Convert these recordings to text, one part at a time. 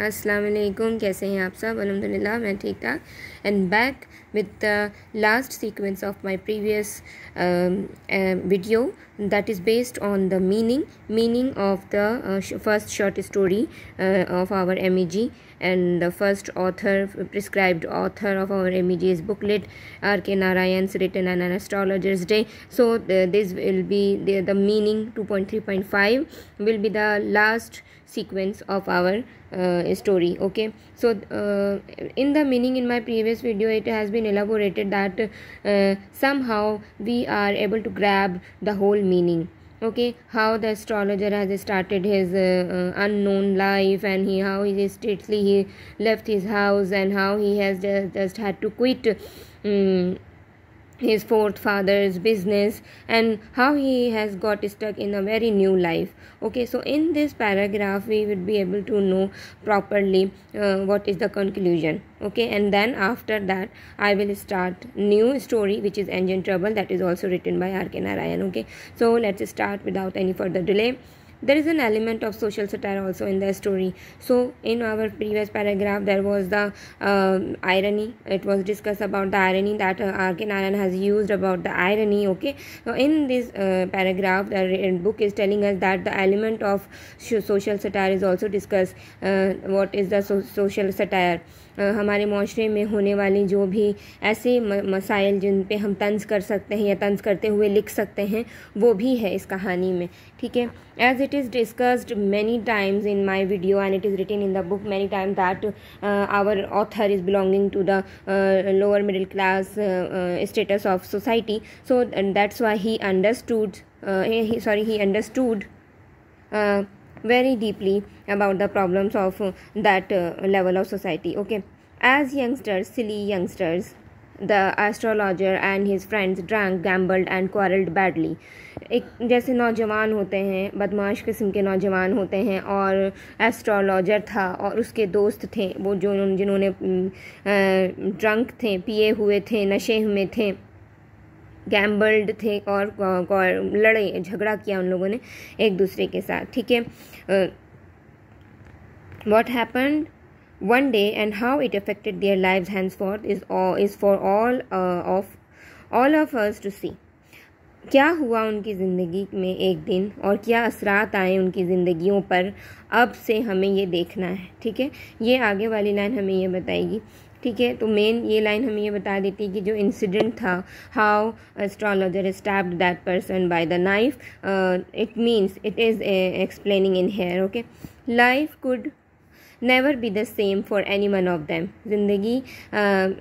अस्सलाम कैसे हैं आप सब? अलहमदिल्ला मैं ठीक ठाक and back with the last sequence of my previous um, uh, video that is based on the meaning meaning of the uh, sh first short story uh, of our MEG and the first author prescribed author of our MEG is booklet R.K. Narayan's written on an astrologer's day so this will be the, the meaning 2.3.5 will be the last sequence of our uh, story okay so uh, in the meaning in my previous video it has been elaborated that uh, somehow we are able to grab the whole meaning. Okay how the astrologer has started his uh, uh, unknown life and he how he stately he left his house and how he has just, just had to quit um, his fourth father's business and how he has got stuck in a very new life. Okay so in this paragraph we would be able to know properly uh, what is the conclusion. Okay and then after that i will start new story which is engine trouble that is also written by rk narayan. Okay so let's start without any further delay there is an element of social satire also in the story. So in our previous paragraph there was the uh, irony. It was discussed about the irony that uh, R.K. Narayan has used about the irony okay? So in this uh, paragraph the book is telling us that the element of social satire is also discussed uh, what is the so social satire हमारे माशरे में होने वाली जो भी ऐसे मसाइल जिन पे हम तंज कर सकते हैं या तंज करते हुए लिख सकते हैं, वो भी है इस कहानी में, ठीक है? As it is discussed many times in my video and it is written in the book many time that our author is belonging to the lower middle class status of society so that's why he understood sorry he understood very deeply about the problems of uh, that uh, level of society okay as youngsters silly youngsters the astrologer and his friends drank gambled and quarreled badly एक जैसे नौजवान होते हैं बदमाश किस्म के नौजवान होते हैं और एस्ट्रोलॉजर था और उसके दोस्त थे वो जो जिन्होंने ड्रंक थे पिए हुए थे नशे में थे गैम्बल्ड थे और लड़े, झगड़ा किया उन लोगों ने एक दूसरे के साथ, ठीक है? What happened one day and how it affected their live hands for is is for all of all of us to see क्या हुआ उनकी ज़िंदगी में एक दिन, और क्या असरात आए उनकी ज़िंदगियों पर? अब से हमें ये देखना है, ठीक है? ये आगे वाली लाइन हमें ये बताएगी ठीक है? तो मेन ये लाइन हमें ये बता देती है कि जो इंसिडेंट था how astrologer stabbed that person by the knife it means it is explaining in here okay life could never be the same for any one of them ज़िंदगी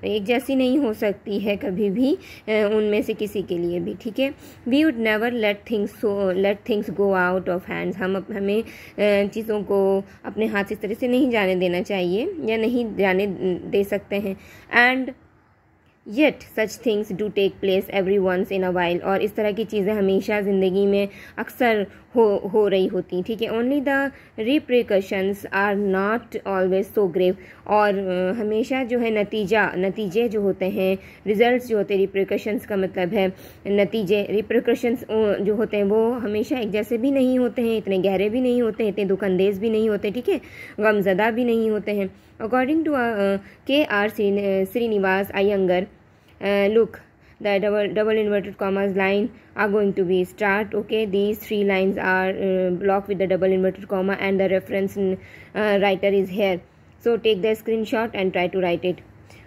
एक जैसी नहीं हो सकती है कभी भी उनमें से किसी के लिए भी, ठीक है? We would never let things let things go out of hands हम हमें चीज़ों को अपने हाथ इस तरह से नहीं जाने देना चाहिए या नहीं जाने दे सकते हैं। And yet such things do take place every once in a while और इस तरह की चीज़ें हमेशा ज़िंदगी में अक्सर हो हो रही होती हैं, ठीक है? Only the repercussions are not always so grave और हमेशा जो है नतीजा, नतीजे जो होते हैं रिजल्ट्स जो होते हैं रिप्रिकशंस का मतलब है नतीजे रिप्रिकशंस जो होते हैं, वो हमेशा एक जैसे भी नहीं होते हैं, इतने गहरे भी नहीं होते हैं, इतने दुखअंदेज भी नहीं होते, ठीक है? गमजदा भी नहीं होते हैं। According to uh, uh K.R. Uh, srinivas Iyengar, uh, look, the double, double inverted commas line are going to be start okay these three lines are uh, blocked with the double inverted comma and the reference mm, uh, writer is here so take the screenshot and try to write it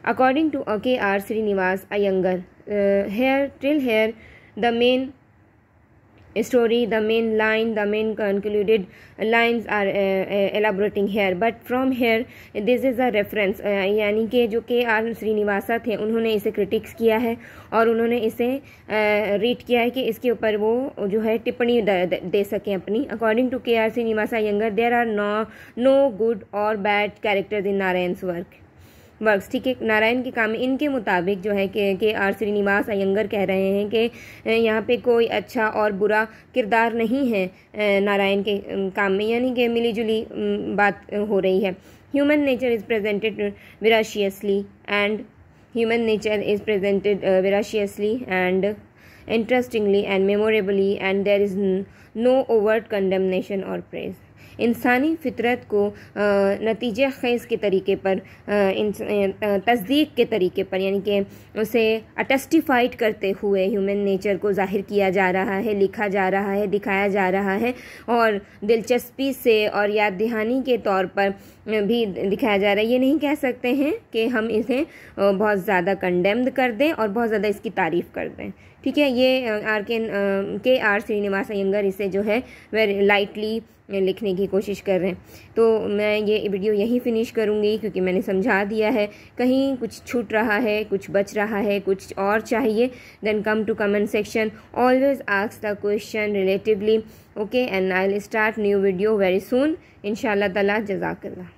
according to akr srinivas iyengar uh, here till here the main story the main line the main concluded lines are uh, uh, elaborating here. But from here this is a reference uh, यानी कि जो के R Srinivasa थे उन्होंने इसे critics किया है और उन्होंने इसे रीड किया है कि इसके ऊपर वो जो है टिप्पणी दे सकें अपनी। According to K R Srinivasa Iyengar there are no no good और bad characters in Narayan's work works ठीक है? नारायण के काम इनके मुताबिक जो है कि, के आर श्रीनिवास अयंगर कह रहे हैं कि यहाँ पे कोई अच्छा और बुरा किरदार नहीं है नारायण के काम में। यानी कि मिली जुली बात हो रही है। Human nature is presented veraciously and human nature is presented veraciously and interestingly and memorably and there is no overt condemnation और प्रेज इंसानी फितरत को नतीजे खेज़ के तरीके पर तस्दीक के तरीके पर, यानी कि उसे अटस्टिफाइड करते हुए ह्यूमन नेचर को ज़ाहिर किया जा रहा है, लिखा जा रहा है, दिखाया जा रहा है, और दिलचस्पी से और याद दहानी के तौर पर भी दिखाया जा रहा है। ये नहीं कह सकते हैं कि हम इसे बहुत ज़्यादा कंडेम्ड कर दें और बहुत ज़्यादा इसकी तारीफ़ कर दें। ठीक है, ये आर के के आर श्रीनिवास अयंगर इसे जो है वेरी लाइटली लिखने की कोशिश कर रहे हैं। तो मैं ये वीडियो यहीं फिनिश करूँगी, क्योंकि मैंने समझा दिया है, कहीं कुछ छूट रहा है, कुछ बच रहा है, कुछ और चाहिए then come to comment section always ask the question relatively okay and I will start new video very soon इन ताला जजाकल्ला